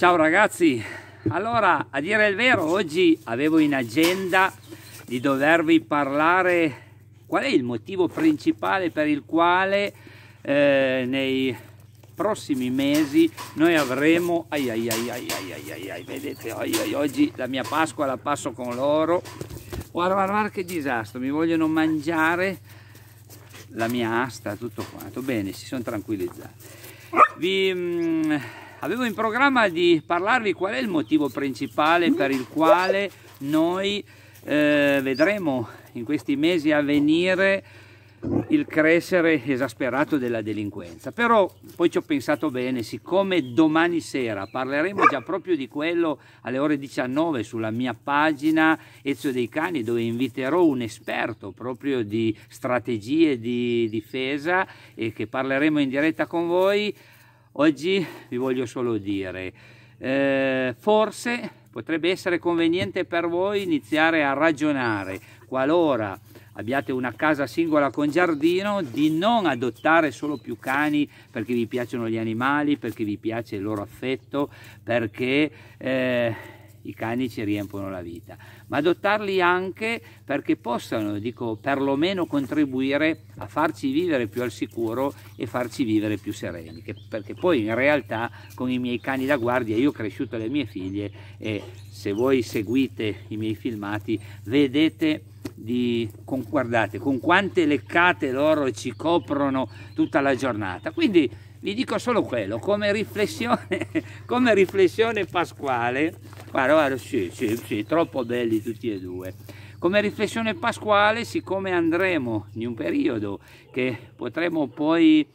Ciao ragazzi, allora a dire il vero oggi avevo in agenda di dovervi parlare qual è il motivo principale per il quale eh, nei prossimi mesi noi avremo ai ai ai ai ai ai ai, vedete ai, ai, oggi la mia Pasqua la passo con loro. Guarda guarda, guarda che disastro mi vogliono mangiare la mia asta tutto quanto. Bene si sono tranquillizzati. Vi mh, mm, avevo in programma di parlarvi qual è il motivo principale per il quale noi eh, vedremo in questi mesi a venire il crescere esasperato della delinquenza. Però poi ci ho pensato bene siccome domani sera parleremo già proprio di quello alle ore 19 sulla mia pagina Ezio dei Cani dove inviterò un esperto proprio di strategie di difesa e che parleremo in diretta con voi Oggi vi voglio solo dire, eh, forse potrebbe essere conveniente per voi iniziare a ragionare, qualora abbiate una casa singola con giardino, di non adottare solo più cani perché vi piacciono gli animali, perché vi piace il loro affetto, perché... Eh, i cani ci riempiono la vita, ma adottarli anche perché possano, dico, perlomeno contribuire a farci vivere più al sicuro e farci vivere più sereni, che, perché poi in realtà con i miei cani da guardia io ho cresciuto le mie figlie e se voi seguite i miei filmati vedete di, con, guardate, con quante leccate loro ci coprono tutta la giornata, quindi vi dico solo quello, come riflessione, come riflessione pasquale, guarda, guarda, sì, sì, sì, troppo belli tutti e due. Come riflessione pasquale, siccome andremo in un periodo che potremo poi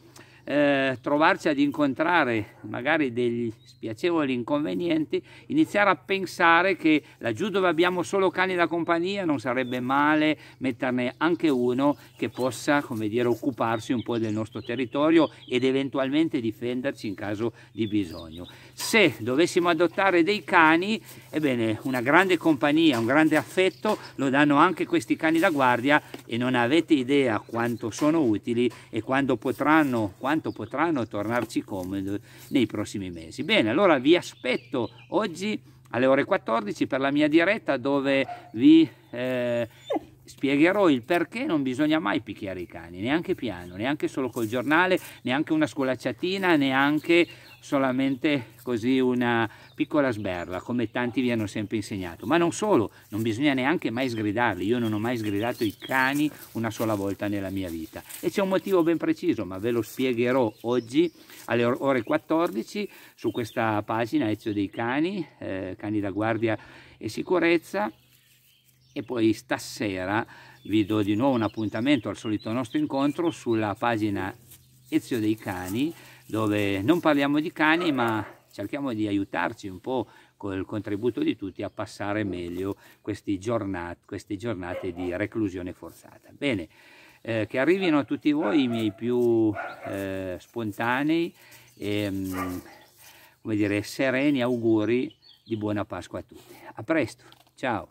eh, trovarci ad incontrare magari degli spiacevoli inconvenienti, iniziare a pensare che laggiù dove abbiamo solo cani da compagnia non sarebbe male metterne anche uno che possa, come dire, occuparsi un po' del nostro territorio ed eventualmente difenderci in caso di bisogno. Se dovessimo adottare dei cani, ebbene, una grande compagnia, un grande affetto lo danno anche questi cani da guardia e non avete idea quanto sono utili e quando potranno, quanto potranno tornarci comodi nei prossimi mesi. Bene, allora vi aspetto oggi alle ore 14 per la mia diretta dove vi eh, spiegherò il perché non bisogna mai picchiare i cani, neanche piano, neanche solo col giornale, neanche una scolacciatina, neanche solamente così una piccola sberla, come tanti vi hanno sempre insegnato. Ma non solo, non bisogna neanche mai sgridarli. Io non ho mai sgridato i cani una sola volta nella mia vita. E c'è un motivo ben preciso, ma ve lo spiegherò oggi alle ore 14 su questa pagina Ezio dei Cani, eh, Cani da Guardia e Sicurezza e poi stasera vi do di nuovo un appuntamento al solito nostro incontro sulla pagina Ezio dei Cani dove non parliamo di cani ma cerchiamo di aiutarci un po' col contributo di tutti a passare meglio giornate, queste giornate di reclusione forzata. Bene, eh, che arrivino a tutti voi i miei più eh, spontanei e mm, come dire, sereni auguri di buona Pasqua a tutti. A presto, ciao!